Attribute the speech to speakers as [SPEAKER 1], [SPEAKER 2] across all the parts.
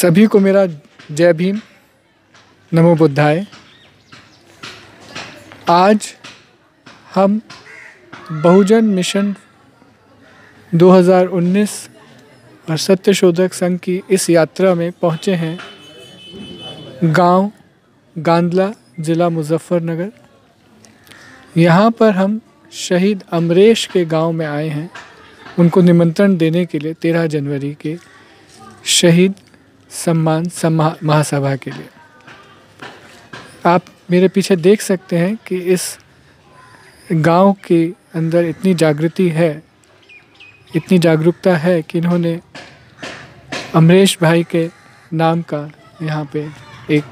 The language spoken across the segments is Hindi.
[SPEAKER 1] सभी को मेरा जय भीम। नमो बुद्धाय। आज हम बहुजन मिशन 2019 और सत्य शोधक संघ की इस यात्रा में पहुँचे हैं गाँव गांदला ज़िला मुजफ्फरनगर। यहाँ पर हम शहीद अमरेश के गाँव में आए हैं। उनको निमंत्रण देने के लिए तेरह जनवरी के शहीद सम्मान, सम्मा, महासभा के लिए। आप मेरे पीछे देख सकते हैं कि इस गाँव के अंदर इतनी जागृति है, इतनी जागरूकता है कि इन्होंने अमरेश भाई के नाम का यहाँ पे एक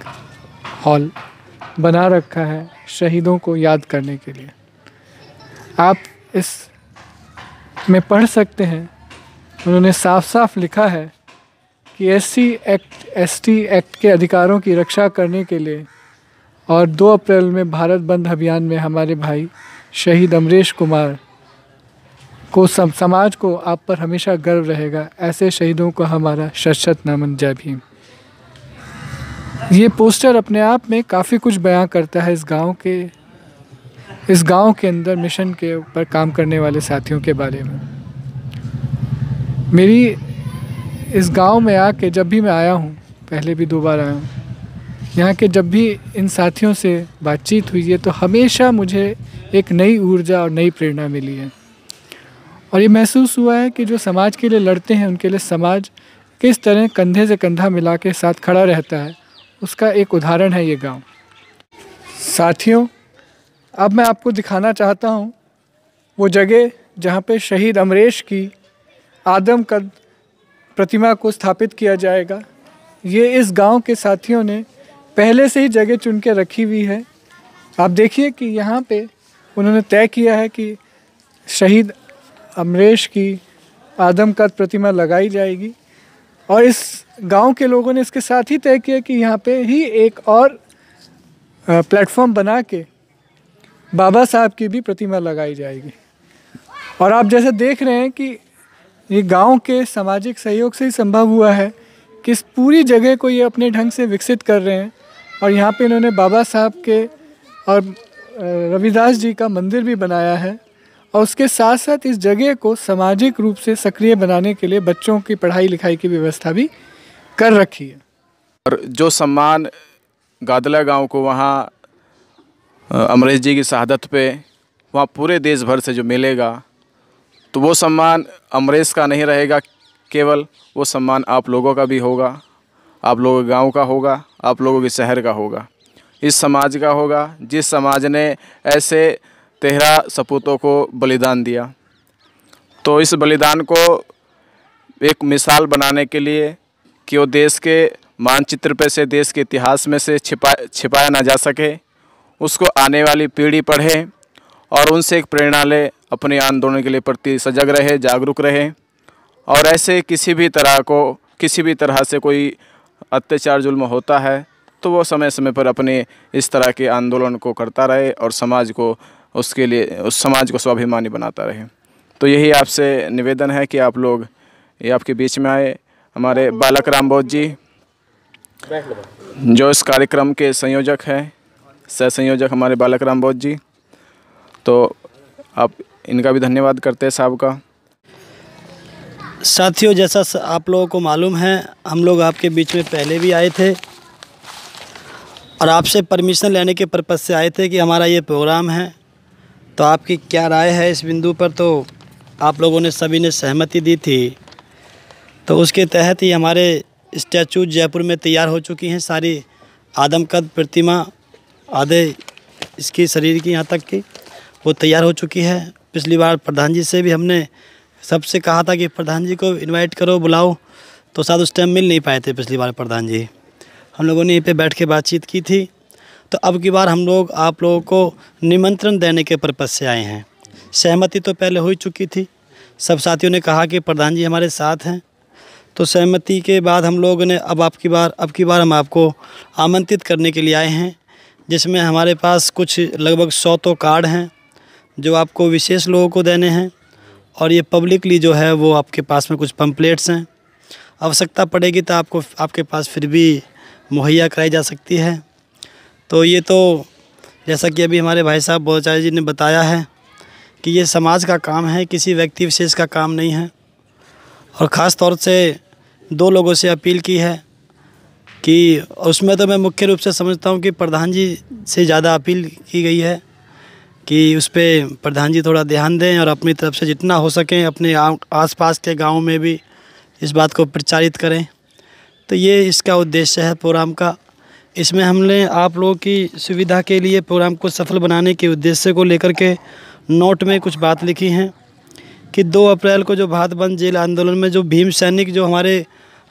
[SPEAKER 1] हॉल बना रखा है शहीदों को याद करने के लिए। आप इस में पढ़ सकते हैं। उन्होंने साफ़ साफ़ लिखा है कि S C act S T act के अधिकारों की रक्षा करने के लिए और 2 अप्रैल में भारत बंद अभियान में हमारे भाई शहीद अमरेश कुमार को सम, समाज को आप पर हमेशा गर्व रहेगा ऐसे शहीदों को हमारा शत शत नमन। जय भीम। ये पोस्टर अपने आप में काफ़ी कुछ बयां करता है इस गाँव के इस गाँव के अंदर मिशन के ऊपर काम करने वाले साथियों के बारे में। मेरी इस गाँव में आके जब भी मैं आया हूँ, पहले भी दो बार आया हूँ, यहाँ के जब भी इन साथियों से बातचीत हुई है तो हमेशा मुझे एक नई ऊर्जा और नई प्रेरणा मिली है। और ये महसूस हुआ है कि जो समाज के लिए लड़ते हैं, उनके लिए समाज किस तरह कंधे से कंधा मिला के साथ खड़ा रहता है, उसका एक उदाहरण है ये गाँव। साथियों, अब मैं आपको दिखाना चाहता हूँ, वो जगह जहाँ पे शहीद अमरेश की आदम कद प्रतिमा को स्थापित किया जाएगा। ये इस गाँव के साथियों ने पहले से ही जगह चुन के रखी हुई है। आप देखिए कि यहाँ पे उन्होंने तय किया है कि शहीद अमरेश की आदम कद प्रतिमा लगाई जाएगी और इस गाँव के लोगों ने इसके साथ ही तय किया कि यहाँ पे ही एक और प्लेटफॉर्म बना के बाबा साहब की भी प्रतिमा लगाई जाएगी। और आप जैसे देख रहे हैं कि ये गाँव के सामाजिक सहयोग से ही संभव हुआ है कि इस पूरी जगह को ये अपने ढंग से विकसित कर रहे हैं। और यहाँ पे इन्होंने बाबा साहब के और रविदास जी का मंदिर भी बनाया है और उसके साथ साथ इस जगह को सामाजिक रूप से सक्रिय बनाने के लिए बच्चों की पढ़ाई लिखाई की व्यवस्था भी कर रखी है।
[SPEAKER 2] और जो सम्मान गादला गाँव को वहाँ अमरेश जी की शहादत पे वहाँ पूरे देश भर से जो मिलेगा तो वो सम्मान अमरेश का नहीं रहेगा, केवल वो सम्मान आप लोगों का भी होगा, आप लोगों के गाँव का होगा, आप लोगों के शहर का होगा, इस समाज का होगा, जिस समाज ने ऐसे तेरह सपूतों को बलिदान दिया। तो इस बलिदान को एक मिसाल बनाने के लिए कि वो देश के मानचित्र पे से, देश के इतिहास में से छिपा, छिपाया ना जा सके, उसको आने वाली पीढ़ी पढ़े और उनसे एक प्रेरणा ले अपने आंदोलन के लिए प्रति सजग रहे, जागरूक रहे। और ऐसे किसी भी तरह को, किसी भी तरह से कोई अत्याचार, जुल्म होता है तो वो समय समय पर अपने इस तरह के आंदोलन को करता रहे और समाज को उसके लिए, उस समाज को स्वाभिमानी बनाता रहे। तो यही आपसे निवेदन है कि आप लोग ये आपके बीच में आए। हमारे बालक राम बोध जी, जो इस कार्यक्रम के संयोजक हैं सह संयोजक हमारे बालक राम बोध जी। तो आप इनका भी धन्यवाद करते हैं साहब का।
[SPEAKER 3] साथियों, जैसा आप लोगों को मालूम है, हम लोग आपके बीच में पहले भी आए थे और आपसे परमिशन लेने के पर्पज़ से आए थे कि हमारा ये प्रोग्राम है। तो आपकी क्या राय है इस बिंदु पर? तो आप लोगों ने सभी ने सहमति दी थी। तो उसके तहत ही हमारे स्टैचू जयपुर में तैयार हो चुकी हैं सारी आदमकद प्रतिमा, आधे इसकी शरीर की यहाँ तक की। वो तैयार हो चुकी है। पिछली बार प्रधान जी से भी हमने सबसे कहा था कि प्रधान जी को इनवाइट करो, बुलाओ। तो शायद उस टाइम मिल नहीं पाए थे पिछली बार प्रधान जी। हम लोगों ने यहीं पे बैठ के बातचीत की थी। तो अब की बार हम लोग, आप लोगों को निमंत्रण देने के पर्पज़ से आए हैं। सहमति तो पहले हो ही चुकी थी। सब साथियों ने कहा कि प्रधान जी हमारे साथ हैं। तो सहमति के बाद हम लोग ने अब आपकी बार, अब की बार हम आपको आमंत्रित करने के लिए आए हैं, जिसमें हमारे पास कुछ लगभग सौ तो कार्ड हैं। जो आपको विशेष लोगों को देने हैं और ये पब्लिकली जो है वो आपके पास में कुछ पम्पलेट्स हैं। आवश्यकता पड़ेगी तो आपको, आपके पास फिर भी मुहैया कराई जा सकती है। तो ये तो जैसा कि अभी हमारे भाई साहब बोचार्य जी ने बताया है कि ये समाज का काम है, किसी व्यक्ति विशेष का काम नहीं है। और ख़ास तौर से दो लोगों से अपील की है कि उसमें तो मैं मुख्य रूप से समझता हूँ कि प्रधान जी से ज़्यादा अपील की गई है। कि उस पर प्रधान जी थोड़ा ध्यान दें और अपनी तरफ़ से जितना हो सकें अपने आसपास के गाँव में भी इस बात को प्रचारित करें। तो ये इसका उद्देश्य है प्रोग्राम का। इसमें हमने आप लोगों की सुविधा के लिए प्रोग्राम को सफल बनाने के उद्देश्य को लेकर के नोट में कुछ बात लिखी हैं कि 2 अप्रैल को जो भारत बंद जेल आंदोलन में जो भीम सैनिक जो हमारे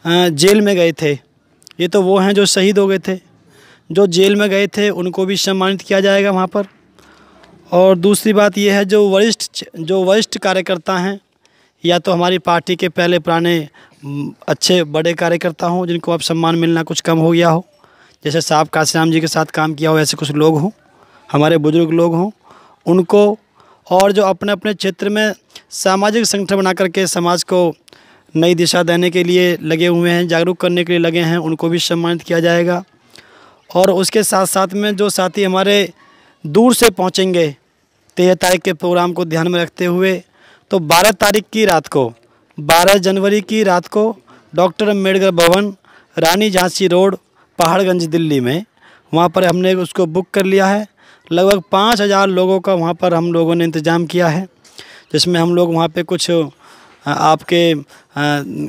[SPEAKER 3] जेल में गए थे, ये तो वो हैं जो शहीद हो गए थे। जो जेल में गए थे, उनको भी सम्मानित किया जाएगा वहाँ पर। और दूसरी बात यह है, जो वरिष्ठ जो वरिष्ठ कार्यकर्ता हैं, या तो हमारी पार्टी के पहले पुराने अच्छे बड़े कार्यकर्ता हों, जिनको अब सम्मान मिलना कुछ कम हो गया हो, जैसे साहब काशीराम जी के साथ काम किया हो, ऐसे कुछ लोग हों, हमारे बुज़ुर्ग लोग हों, उनको और जो अपने अपने क्षेत्र में सामाजिक संगठन बना करके समाज को नई दिशा देने के लिए लगे हुए हैं, जागरूक करने के लिए लगे हैं, उनको भी सम्मानित किया जाएगा। और उसके साथ साथ में जो साथी हमारे दूर से पहुँचेंगे। तेरह तारीख के प्रोग्राम को ध्यान में रखते हुए तो 12 तारीख की रात को 12 जनवरी की रात को, डॉक्टर अंबेडकर भवन, रानी झांसी रोड, पहाड़गंज, दिल्ली में। वहाँ पर हमने उसको बुक कर लिया है। लगभग पाँच हज़ार लोगों का वहाँ पर हम लोगों ने इंतज़ाम किया है, जिसमें हम लोग वहाँ पे कुछ आपके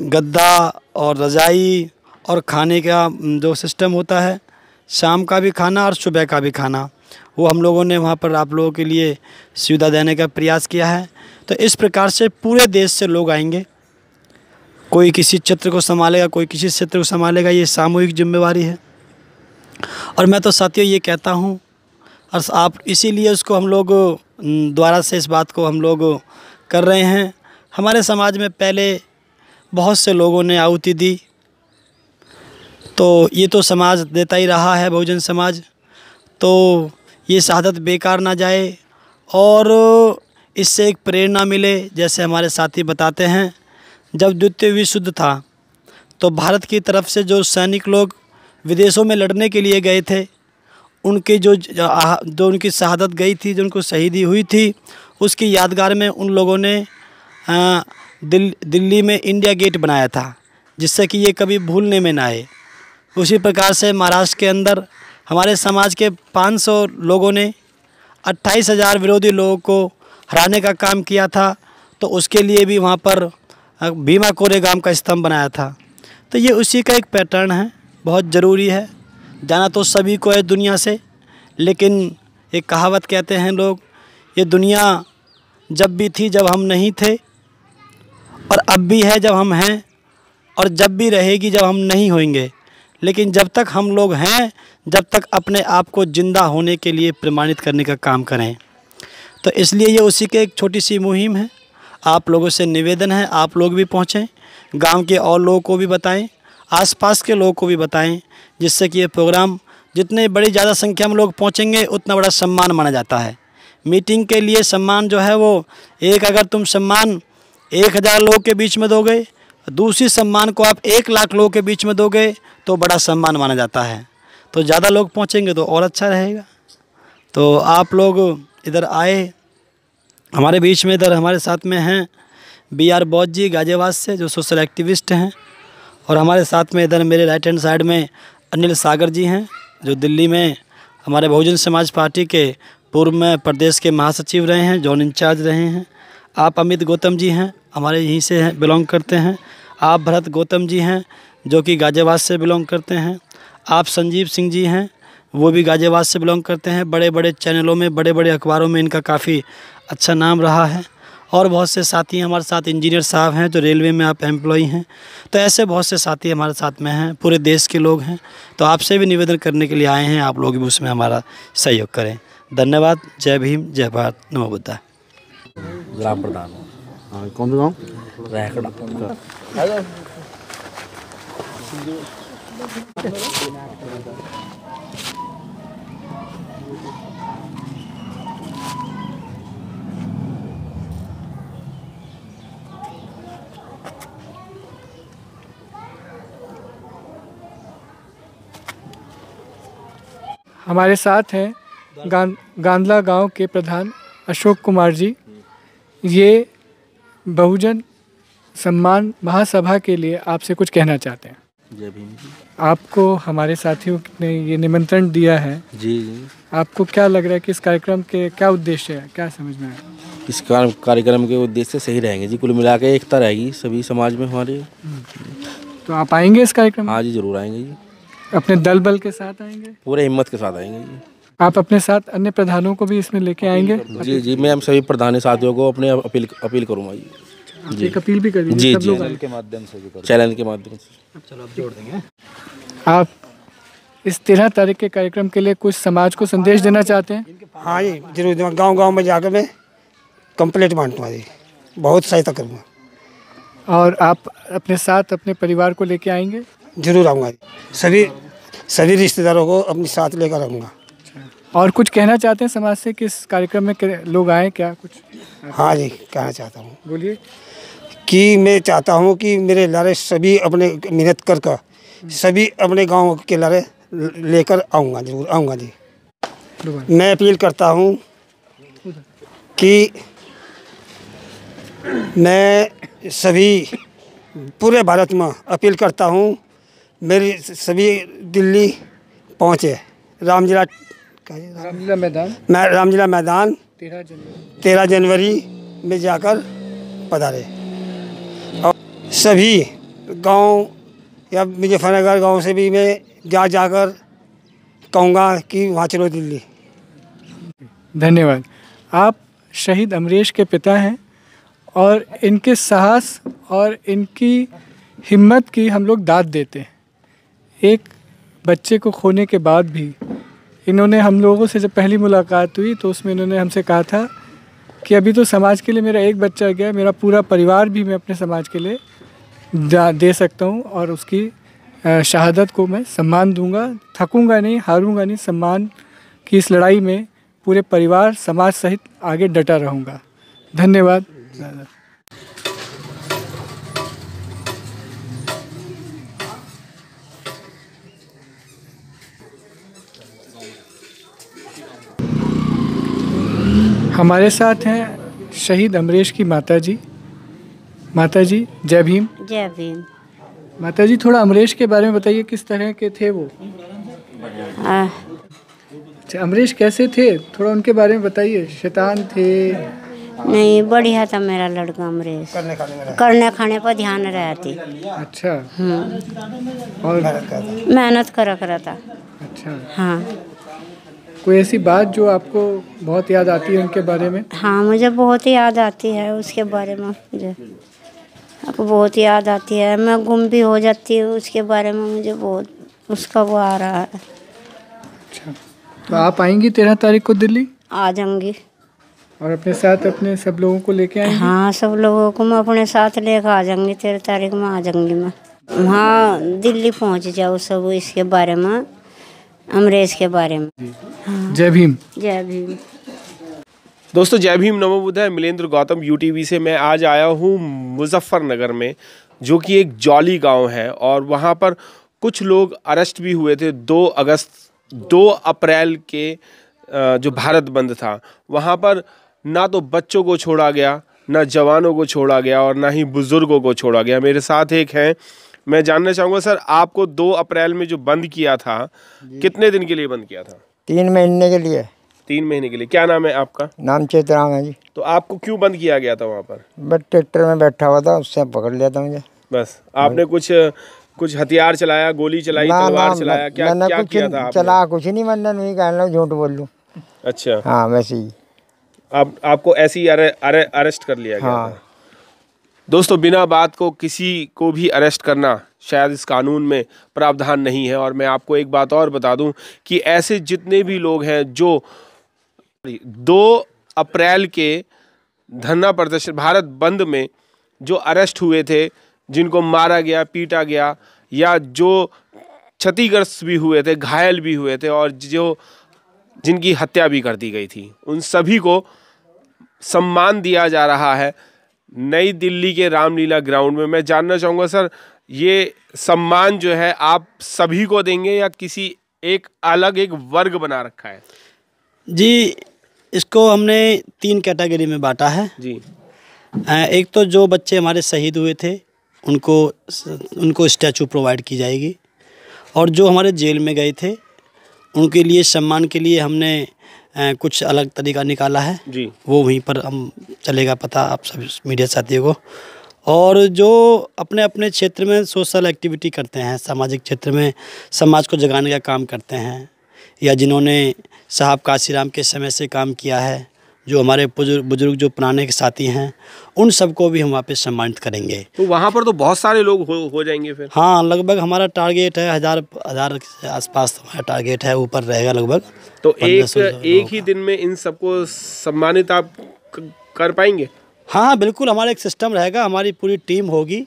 [SPEAKER 3] गद्दा और रज़ाई और खाने का, जो सिस्टम होता है, शाम का भी खाना और सुबह का भी खाना। वो हम लोगों ने वहाँ पर आप लोगों के लिए सुविधा देने का प्रयास किया है। तो इस प्रकार से पूरे देश से लोग आएँगे। कोई किसी क्षेत्र को संभालेगा, कोई किसी क्षेत्र को संभालेगा, ये सामूहिक जिम्मेवारी है। और मैं तो साथियों ये कहता हूँ, और आप इसीलिए उसको हम लोग द्वारा से इस बात को हम लोग कर रहे हैं। हमारे समाज में पहले बहुत से लोगों ने आहुति दी। तो ये तो समाज देता ही रहा है, बहुजन समाज। तो ये शहादत बेकार ना जाए और इससे एक प्रेरणा मिले जैसे हमारे साथी बताते हैं। जब द्वितीय विश्व युद्ध था तो भारत की तरफ़ से जो सैनिक लोग विदेशों में लड़ने के लिए गए थे उनकी जो जो उनकी शहादत गई थी जो उनको शहीदी हुई थी उसकी यादगार में उन लोगों ने दिल, दिल्ली में इंडिया गेट बनाया था जिससे कि ये कभी भूलने में ना आए। उसी प्रकार से महाराष्ट्र के अंदर हमारे समाज के 500 लोगों ने अट्ठाईस हज़ार विरोधी लोगों को हराने का काम किया था तो उसके लिए भी वहाँ पर भीमा कोरेगाम का स्तंभ बनाया था। तो ये उसी का एक पैटर्न है, बहुत ज़रूरी है। जाना तो सभी को है दुनिया से, लेकिन एक कहावत कहते हैं लोग, ये दुनिया जब भी थी जब हम नहीं थे, और अब भी है जब हम हैं, और जब भी रहेगी जब हम नहीं होंगे। लेकिन जब तक हम लोग हैं, जब तक अपने आप को ज़िंदा होने के लिए प्रमाणित करने का काम करें। तो इसलिए ये उसी के एक छोटी सी मुहिम है। आप लोगों से निवेदन है, आप लोग भी पहुँचें, गाँव के और लोगों को भी बताएँ, आसपास के लोगों को भी बताएँ, जिससे कि ये प्रोग्राम जितने बड़ी ज़्यादा संख्या में लोग पहुँचेंगे, उतना बड़ा सम्मान माना जाता है। मीटिंग के लिए सम्मान जो है वो एक अगर तुम सम्मान एक हज़ार लोगों के बीच में दोगे, दूसरी सम्मान को आप एक लाख लोगों के बीच में दोगे तो बड़ा सम्मान माना जाता है। तो ज़्यादा लोग पहुँचेंगे तो और अच्छा रहेगा। तो आप लोग इधर आए, हमारे बीच में इधर हमारे साथ में हैं बी आर बौद्ध जी गाजियाबाद से, जो सोशल एक्टिविस्ट हैं। और हमारे साथ में इधर मेरे राइट हैंड साइड में अनिल सागर जी हैं, जो दिल्ली में हमारे बहुजन समाज पार्टी के पूर्व में प्रदेश के महासचिव रहे हैं जोन इंचार्ज रहे हैं। आप अमित गौतम जी हैं, हमारे यहीं से हैं बिलोंग करते हैं। आप भरत गौतम जी हैं जो कि गाजियाबाद से बिलोंग करते हैं। आप संजीव सिंह जी हैं वो भी गाजियाबाद से बिलोंग करते हैं। बड़े बड़े चैनलों में बड़े बड़े अखबारों में इनका काफ़ी अच्छा नाम रहा है। और बहुत से साथी हमारे साथ इंजीनियर साहब हैं जो रेलवे में आप एम्प्लॉई हैं। तो ऐसे बहुत से साथी हमारे साथ में हैं पूरे देश के लोग हैं। तो आपसे भी निवेदन करने के लिए आए हैं आप लोग भी उसमें हमारा सहयोग करें। धन्यवाद जय भीम जय भारत नमो बुद्धा।
[SPEAKER 4] ग्राम प्रधान।
[SPEAKER 5] हाँ, कौन सा गाँव?
[SPEAKER 1] हमारे साथ हैं गां, गांधला गाँव के प्रधान अशोक कुमार जी। ये बहुजन सम्मान महासभा के लिए आपसे कुछ कहना चाहते हैं।
[SPEAKER 4] जय भीम जी।
[SPEAKER 1] आपको हमारे साथियों ने ये निमंत्रण दिया है।
[SPEAKER 4] जी जी।
[SPEAKER 1] आपको क्या लग रहा है कि इस कार्यक्रम के क्या उद्देश्य है? क्या समझ में आया
[SPEAKER 4] इस कार्यक्रम के उद्देश्य सही रहेंगे जी। कुल मिला के एकता रहेगी सभी समाज में हमारे।
[SPEAKER 1] तो आप आएँगे इस कार्यक्रम
[SPEAKER 4] हाँ जी ज़रूर आएँगे जी।
[SPEAKER 1] अपने दल बल के साथ आएँगे?
[SPEAKER 4] पूरे हिम्मत के साथ आएँगे जी।
[SPEAKER 1] आप अपने साथ अन्य प्रधानों को भी इसमें लेके आएँगे?
[SPEAKER 4] जी जी। मैं हम सभी प्रधान साथियों को अपने अपील अपील करूँगा जी।
[SPEAKER 1] आप एक अपील भी कर
[SPEAKER 4] जी
[SPEAKER 1] दीजिए सब
[SPEAKER 4] जी
[SPEAKER 1] लोग आएँ।
[SPEAKER 4] चैनल के माध्यम से
[SPEAKER 1] आप इस तेरह तारीख के कार्यक्रम के लिए कुछ समाज को संदेश देना चाहते हैं?
[SPEAKER 5] हाँ जी ज़रूर गाँव गाँव में जाकर मैं कंप्लेट बांटूँगा जी। बहुत सहायता करूँगा।
[SPEAKER 1] और आप अपने साथ अपने परिवार को लेके आएँगे?
[SPEAKER 5] ज़रूर आऊँगा सभी सभी रिश्तेदारों को अपने साथ लेकर आऊँगा।
[SPEAKER 1] और कुछ कहना चाहते हैं समाज से कि इस कार्यक्रम में लोग आए क्या कुछ?
[SPEAKER 5] हाँ जी कहना चाहता हूँ।
[SPEAKER 1] बोलिए।
[SPEAKER 5] कि मैं चाहता हूँ कि मेरे लारे सभी अपने मेहनत कर कर सभी अपने गाँव के लारे लेकर आऊँगा ज़रूर आऊँगा जी। मैं अपील करता हूँ कि मैं सभी पूरे भारत में अपील करता हूँ मेरी सभी दिल्ली पहुँचे रामलीला
[SPEAKER 1] रामलीला मैदान?
[SPEAKER 5] मैं रामलीला मैदान
[SPEAKER 1] तेरह जनवरी।
[SPEAKER 5] तेरह जनवरी में जाकर पधारे। और सभी गाँव या मुजफ्फरनगर गाँव से भी मैं जा जाकर कहूँगा कि वहाँ चलो दिल्ली।
[SPEAKER 1] धन्यवाद। आप शहीद अमरीश के पिता हैं और इनके साहस और इनकी हिम्मत की हम लोग दाद देते हैं। एक बच्चे को खोने के बाद भी इन्होंने हम लोगों से जब पहली मुलाकात हुई तो उसमें इन्होंने हमसे कहा था कि अभी तो समाज के लिए मेरा एक बच्चा गया मेरा पूरा परिवार भी मैं अपने समाज के लिए दे सकता हूँ और उसकी शहादत को मैं सम्मान दूँगा। थकूँगा नहीं, हारूँगा नहीं, सम्मान की इस लड़ाई में पूरे परिवार, समाज सहित आगे डटा रहूँगा। धन्यवाद। हमारे साथ हैं शहीद अमरीश की माता जी माता जी जय भीम।
[SPEAKER 6] जय भीम।
[SPEAKER 1] माता जी थोड़ा अमरीश के बारे में बताइए किस तरह के थे वो? अच्छा अमरीश कैसे थे? थोड़ा उनके बारे में बताइए। शैतान थे
[SPEAKER 6] नहीं बढ़िया था मेरा लड़का अमरीश। करने खाने पर ध्यान रहती।
[SPEAKER 1] अच्छा।
[SPEAKER 6] हम्म,
[SPEAKER 1] और
[SPEAKER 6] मेहनत करा करा था।
[SPEAKER 1] अच्छा।
[SPEAKER 6] हाँ।
[SPEAKER 1] कोई ऐसी बात जो आपको बहुत याद आती है उनके बारे में?
[SPEAKER 6] हाँ मुझे बहुत ही याद आती है उसके बारे में। मुझे आपको बहुत याद आती है। मैं गुम भी हो जाती हूँ उसके बारे में। मुझे बहुत उसका वो आ रहा है।
[SPEAKER 1] अच्छा। तो आप आएँगी तेरह तारीख को दिल्ली?
[SPEAKER 6] आ जाऊँगी।
[SPEAKER 1] और अपने साथ अपने सब लोगों को लेके आएँगी?
[SPEAKER 6] हाँ सब लोगों को मैं अपने साथ लेकर आ जाऊँगी तेरह तारीख में आ जाऊँगी मैं। हाँ दिल्ली पहुँच जाओ सब इसके बारे में अमरीश के बारे में।
[SPEAKER 1] जय भीम।
[SPEAKER 6] जय भीम।
[SPEAKER 7] दोस्तों जय भीम नमो बुद्धाय मिलेंद्र गौतम यूटीवी से मैं आज आया हूँ मुजफ्फरनगर में जो कि एक जॉली गाँव है और वहाँ पर कुछ लोग अरेस्ट भी हुए थे दो अगस्त दो अप्रैल के जो भारत बंद था। वहाँ पर ना तो बच्चों को छोड़ा गया ना जवानों को छोड़ा गया और ना ही बुज़ुर्गों को छोड़ा गया। मेरे साथ एक हैं मैं जानना चाहूँगा सर आपको दो अप्रैल में जो बंद किया था कितने दिन के लिए बंद किया था?
[SPEAKER 8] तीन महीने के लिए।
[SPEAKER 7] तीन महीने के लिए। क्या नाम है आपका?
[SPEAKER 8] नाम चेतराम है जी।
[SPEAKER 7] तो आपको क्यों बंद किया गया था वहाँ पर?
[SPEAKER 8] बस ट्रैक्टर में बैठा हुआ था उससे पकड़ लिया था मुझे।
[SPEAKER 7] बस आपने कुछ कुछ हथियार चलाया गोली चलाई तलवार चलाया क्या क्या
[SPEAKER 8] कुछ
[SPEAKER 7] किया था आपने?
[SPEAKER 8] चला कुछ नहीं मैंने नहीं कहना झूठ बोल लूँ
[SPEAKER 7] अच्छा।
[SPEAKER 8] हाँ वैसे ही।
[SPEAKER 7] आप आपको ऐसे ही अरे, अरे, अरेस्ट कर लिया गया
[SPEAKER 8] हाँ।
[SPEAKER 7] दोस्तों बिना बात को किसी को भी अरेस्ट करना शायद इस कानून में प्रावधान नहीं है और मैं आपको एक बात और बता दूँ कि ऐसे जितने भी लोग हैं जो दो अप्रैल के धरना प्रदर्शन भारत बंद में जो अरेस्ट हुए थे जिनको मारा गया पीटा गया या जो क्षतिग्रस्त भी हुए थे घायल भी हुए थे और जो जिनकी हत्या भी कर दी गई थी। उन सभी को सम्मान दिया जा रहा है। नई दिल्ली के रामलीला ग्राउंड में मैं जानना चाहूँगा सर ये सम्मान जो है आप सभी को देंगे या किसी एक अलग एक वर्ग बना रखा है?
[SPEAKER 3] जी इसको हमने तीन कैटेगरी में बांटा है।
[SPEAKER 7] जी।
[SPEAKER 3] एक तो जो बच्चे हमारे शहीद हुए थे उनको उनको स्टैचू प्रोवाइड की जाएगी। और जो हमारे जेल में गए थे उनके लिए सम्मान के लिए हमने कुछ अलग तरीका निकाला है।
[SPEAKER 7] जी।
[SPEAKER 3] वो वहीं पर हम चलेगा पता आप सब मीडिया साथियों को। और जो अपने अपने क्षेत्र में सोशल एक्टिविटी करते हैं सामाजिक क्षेत्र में समाज को जगाने का काम करते हैं या जिन्होंने साहब काशीराम के समय से काम किया है जो हमारे बुज़ुर्ग जो पुराने के साथी हैं उन सबको भी हम वहाँ पे सम्मानित करेंगे।
[SPEAKER 7] तो वहाँ पर तो बहुत सारे लोग हो, हो जाएँगे फिर।
[SPEAKER 3] हाँ लगभग हमारा टारगेट है हज़ार हज़ार के आसपास हमारा टारगेट है ऊपर रहेगा लगभग।
[SPEAKER 7] तो एक
[SPEAKER 3] 1500
[SPEAKER 7] एक ही दिन में इन सबको सम्मानित आप कर पाएँगे?
[SPEAKER 3] हाँ बिल्कुल हमारा एक सिस्टम रहेगा हमारी पूरी टीम होगी।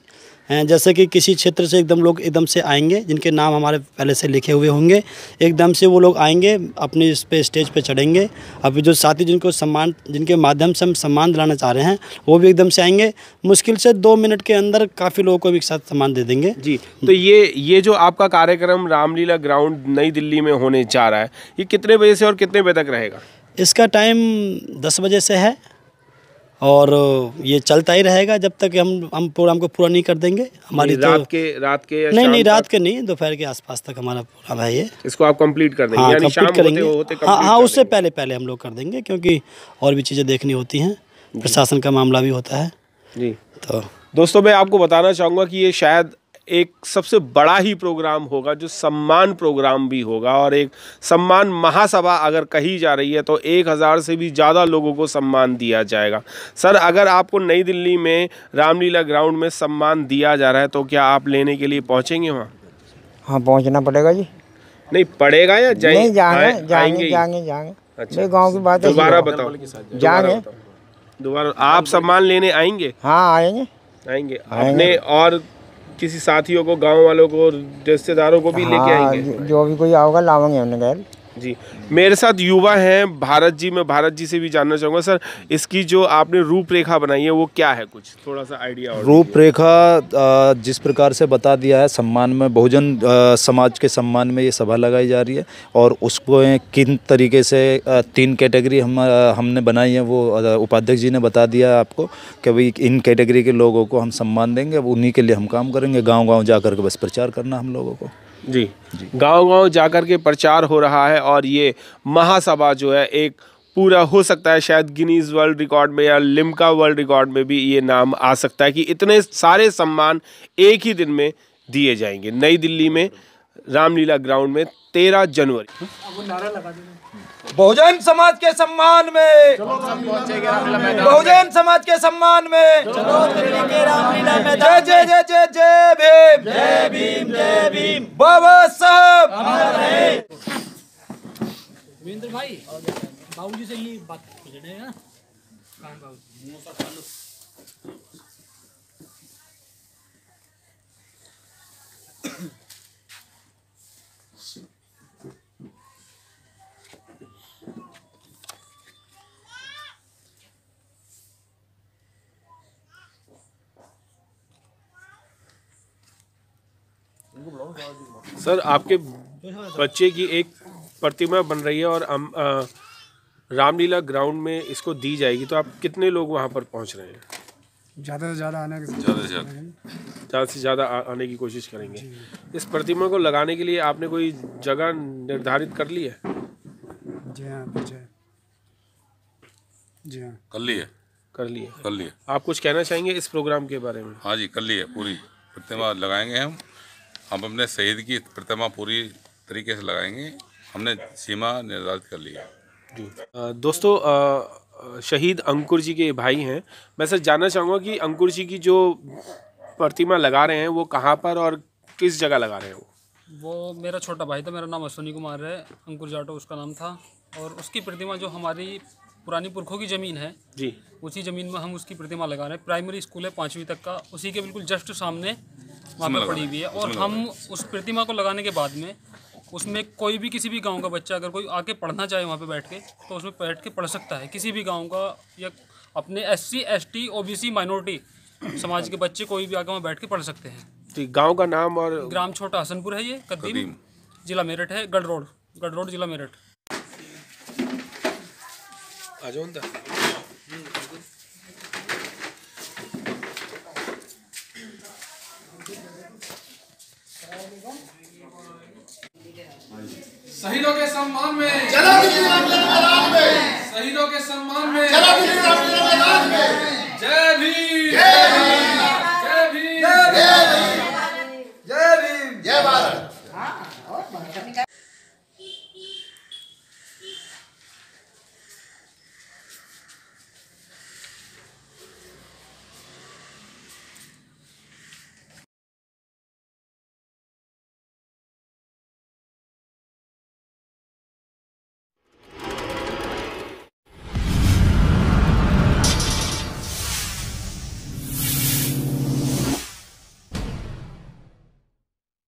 [SPEAKER 3] अ, जैसे कि किसी क्षेत्र से एकदम लोग एकदम से आएँगे जिनके नाम हमारे पहले से लिखे हुए होंगे एकदम से वो लोग आएँगे अपने इस पे स्टेज पे चढ़ेंगे। अभी जो साथी जिनको सम्मान जिनके माध्यम से हम सम्मान दिलाना चाह रहे हैं वो भी एकदम से आएँगे। मुश्किल से दो मिनट के अंदर काफ़ी लोगों को भी एक साथ सम्मान दे देंगे।
[SPEAKER 7] जी तो ये ये जो आपका कार्यक्रम रामलीला ग्राउंड नई दिल्ली में होने जा रहा है ये कितने बजे से और कितने बजे तक रहेगा?
[SPEAKER 3] इसका टाइम दस बजे से है। और ये चलता ही रहेगा जब तक हम हम प्रोग्राम को पूरा नहीं कर देंगे। हमारी
[SPEAKER 7] रात
[SPEAKER 3] तो
[SPEAKER 7] के रात के
[SPEAKER 3] नहीं नहीं रात के नहीं दोपहर के आसपास तक हमारा प्रोग्राम है ये।
[SPEAKER 7] इसको आप कंप्लीट कर देंगे
[SPEAKER 3] हाँ
[SPEAKER 7] यानी शाम
[SPEAKER 3] कंप्लीट
[SPEAKER 7] होते
[SPEAKER 3] करेंगे।
[SPEAKER 7] होते
[SPEAKER 3] हाँ हाँ उससे पहले पहले हम लोग कर देंगे क्योंकि और भी चीज़ें देखनी होती हैं। प्रशासन का मामला भी होता है।
[SPEAKER 7] जी।
[SPEAKER 3] तो
[SPEAKER 7] दोस्तों मैं आपको बताना चाहूँगा कि ये शायद एक सबसे बड़ा ही प्रोग्राम होगा जो सम्मान प्रोग्राम भी होगा। और एक सम्मान महासभा अगर कही जा रही है तो एक हज़ार से भी ज़्यादा लोगों को सम्मान दिया जाएगा। सर अगर आपको नई दिल्ली में रामलीला ग्राउंड में सम्मान दिया जा रहा है तो क्या आप लेने के लिए पहुँचेंगे वहाँ?
[SPEAKER 8] हाँ पहुँचना पड़ेगा जी।
[SPEAKER 7] नहीं पड़ेगा या जाए
[SPEAKER 8] नहीं जाएँगे
[SPEAKER 7] आए-
[SPEAKER 8] जाएँगे जाएँगे जाएँगे।
[SPEAKER 7] अच्छा।
[SPEAKER 8] ये गाँव की बात
[SPEAKER 7] दोबारा बताओ।
[SPEAKER 8] जाएँगे।
[SPEAKER 7] दोबारा आप सम्मान लेने आएँगे?
[SPEAKER 8] हाँ आएँगे।
[SPEAKER 7] आएँगे। अपने और किसी साथियों को गाँव वालों को रिश्तेदारों को भी लेके
[SPEAKER 8] हाँ
[SPEAKER 7] आएँगे।
[SPEAKER 8] जो- भी कोई आओगा लावेंगे हमने घर
[SPEAKER 7] जी। मेरे साथ युवा हैं, भारत जी, मैं भारत जी से भी जानना चाहूँगा। सर, इसकी जो आपने रूपरेखा बनाई है, वो क्या है कुछ? थोड़ा सा आइडिया
[SPEAKER 9] रूपरेखा जिस प्रकार से बता दिया है, सम्मान में, बहुजन समाज के सम्मान में ये सभा लगाई जा रही है और उसको किन तरीके से तीन कैटेगरी हम हमने बनाई है, वो उपाध्यक्ष जी ने बता दिया है आपको कि भाई इन कैटेगरी के लोगों को हम सम्मान देंगे उन्हीं के लिए हम काम करेंगे गाँव गाँव जा कर के बस प्रचार करना हम लोगों को।
[SPEAKER 7] जी। गाँव गाँव जाकर के प्रचार हो रहा है और ये महासभा जो है एक पूरा हो सकता है शायद गिनीज वर्ल्ड रिकॉर्ड में या लिम्का वर्ल्ड रिकॉर्ड में भी ये नाम आ सकता है कि इतने सारे सम्मान एक ही दिन में दिए जाएँगे। नई दिल्ली में रामलीला ग्राउंड में तेरह जनवरी।
[SPEAKER 10] बहुजन समाज के सम्मान में। बहुजन समाज के सम्मान में। जय जय जय जय जय भीम। जय भीम जय भीम। बाबा साहब।
[SPEAKER 3] भाई बाबूजी से ये बात पूछने हैं
[SPEAKER 7] सर आपके बच्चे की एक प्रतिमा बन रही है और हम रामलीला ग्राउंड में इसको दी जाएगी तो आप कितने लोग वहाँ पर पहुँच रहे हैं?
[SPEAKER 1] ज़्यादा से ज़्यादा आने के
[SPEAKER 11] ज़्यादा से ज़्यादा।
[SPEAKER 7] ज़्यादा से ज़्यादा आने की कोशिश करेंगे। इस प्रतिमा को लगाने के लिए आपने कोई जगह निर्धारित कर ली है?
[SPEAKER 1] जी हाँ जी हाँ।
[SPEAKER 11] कर लिए
[SPEAKER 7] कर लिए
[SPEAKER 11] कर लिए
[SPEAKER 7] आप कुछ कहना चाहेंगे इस प्रोग्राम के बारे में?
[SPEAKER 11] हाँ जी कर लिए पूरी प्रतिमा लगाएँगे हम। हम अपने शहीद की प्रतिमा पूरी तरीके से लगाएँगे। हमने सीमा निर्धारित कर ली है।
[SPEAKER 7] जी। दोस्तों शहीद अंकुर जी के भाई हैं। मैं सर जानना चाहूँगा कि अंकुर जी की जो प्रतिमा लगा रहे हैं वो कहाँ पर और किस जगह लगा रहे हैं वो?
[SPEAKER 12] वो मेरा छोटा भाई था मेरा नाम अश्वनी कुमार है अंकुर जाटो उसका नाम था। और उसकी प्रतिमा जो हमारी पुरानी पुरखों की ज़मीन है
[SPEAKER 7] जी।
[SPEAKER 12] उसी ज़मीन में हम उसकी प्रतिमा लगा रहे हैं। प्राइमरी स्कूल है पाँचवीं तक का उसी के बिल्कुल जस्ट सामने वहाँ
[SPEAKER 11] पर
[SPEAKER 12] पे पड़ी हुई है। और हम उस प्रतिमा को लगाने के बाद में उसमें कोई भी किसी भी गाँव का बच्चा अगर कोई आके पढ़ना चाहे वहाँ पे बैठ के तो उसमें बैठ के पढ़ सकता है। किसी भी गाँव का या अपने S C S T O B C minority समाज के बच्चे कोई भी आके वहाँ बैठ के पढ़ सकते हैं।
[SPEAKER 7] जी गाँव का नाम और
[SPEAKER 12] ग्राम छोटा हसनपुर है ये कदीम
[SPEAKER 11] कदीम।
[SPEAKER 12] जिला मेरठ है गढ़ रोड गढ़ रोड जिला मेरठ
[SPEAKER 13] शहीदों के सम्मान में।
[SPEAKER 14] चला दिल्ली रामलीला मैदान में।
[SPEAKER 13] शहीदों के सम्मान में।
[SPEAKER 14] चला दिल्ली रामलीला मैदान में।
[SPEAKER 13] जय भीम।
[SPEAKER 14] जय भीम। जय भीम। जय भीम। जय भीम जय भारत।